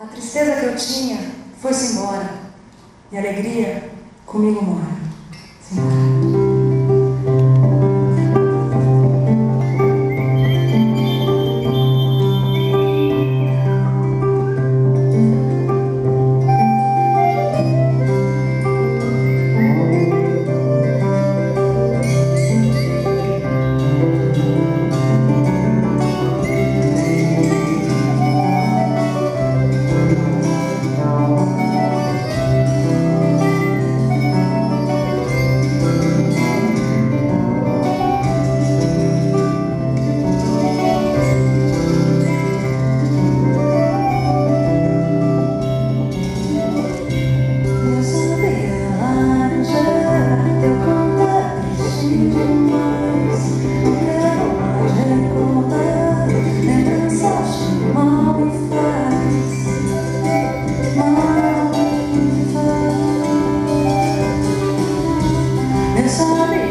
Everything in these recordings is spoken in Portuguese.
A tristeza que eu tinha foi-se embora. E a alegria comigo mora. Senhora. sorry.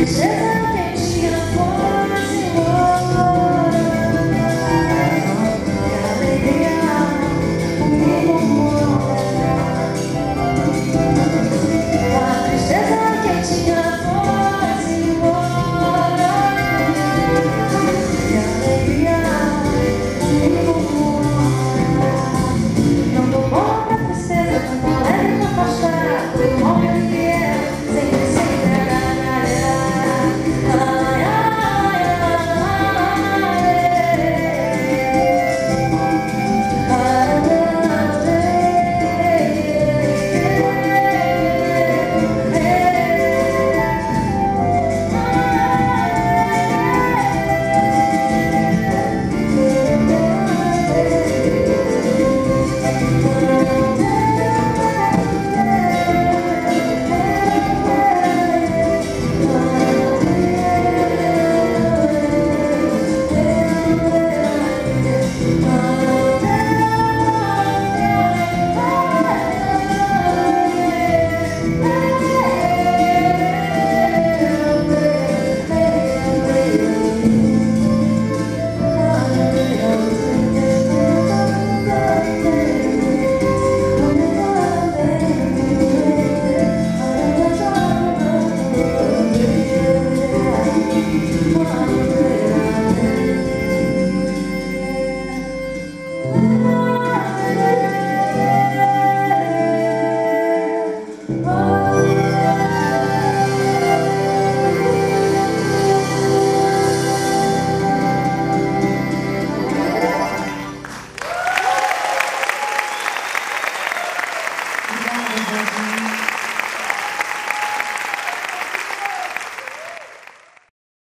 Krishna.